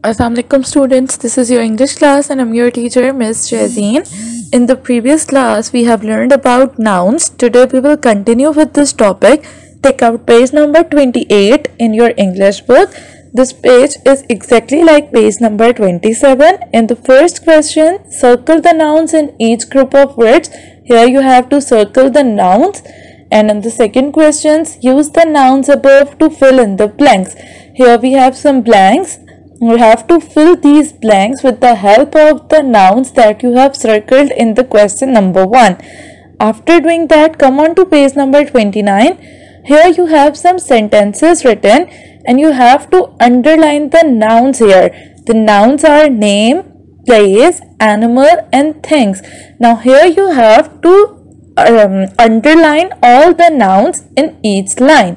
Assalamualaikum students, this is your English class and I'm your teacher Miss Jazeen. In the previous class we have learned about nouns. Today we will continue with this topic. Take out page number 28 in your English book. This page is exactly like page number 27. In the first question, circle the nouns in each group of words. Here you have to circle the nouns and in the second questions, use the nouns above to fill in the blanks. Here we have some blanks. You have to fill these blanks with the help of the nouns that you have circled in the question number 1. After doing that, come on to page number 29. Here you have some sentences written and you have to underline the nouns here. The nouns are name, place, animal and things. Now here you have to um, underline all the nouns in each line.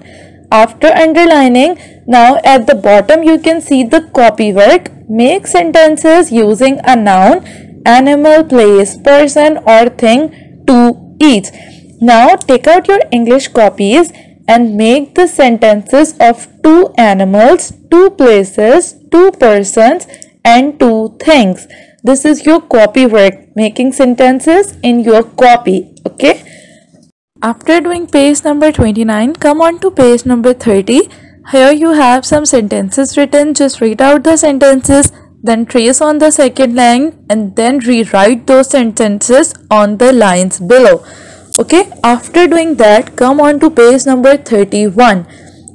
After underlining, now at the bottom you can see the copy work. Make sentences using a noun, animal, place, person or thing to each. Now take out your English copies and make the sentences of two animals, two places, two persons and two things. This is your copy work, making sentences in your copy okay after doing page number 29 come on to page number 30 here you have some sentences written. Just read out the sentences then trace on the second line and then rewrite those sentences on the lines below. Okay? After doing that come on to page number 31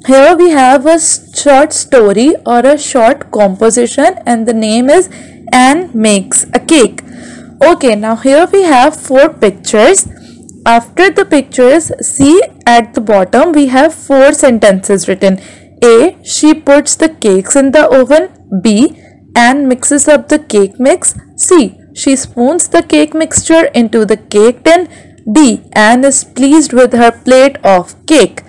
here we have a short story or a short composition and the name is Anne makes a cake. Okay now here we have four pictures after the pictures, see at the bottom we have four sentences written. A. She puts the cakes in the oven. B. Anne mixes up the cake mix. C. She spoons the cake mixture into the cake tin. D. Anne is pleased with her plate of cake.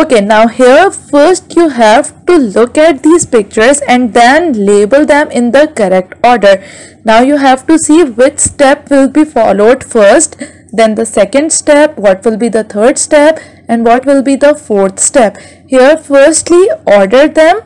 Okay, now here first you have to look at these pictures and then label them in the correct order. Now you have to see which step will be followed first then the second step what will be the third step and what will be the fourth step? Here firstly order them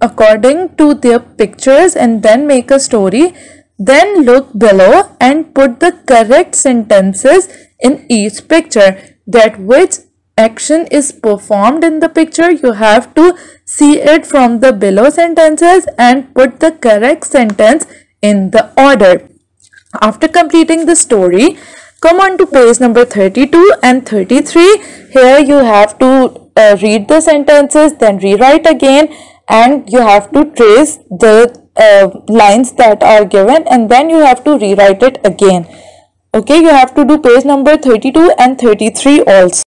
according to their pictures and then make a story. Then look below and put the correct sentences in each picture. That which action is performed in the picture you have to see it from the below sentences and put the correct sentence in the order. After completing the story Come on to page number 32 and 33. Here you have to uh, read the sentences, then rewrite again and you have to trace the uh, lines that are given and then you have to rewrite it again. Okay, you have to do page number 32 and 33 also.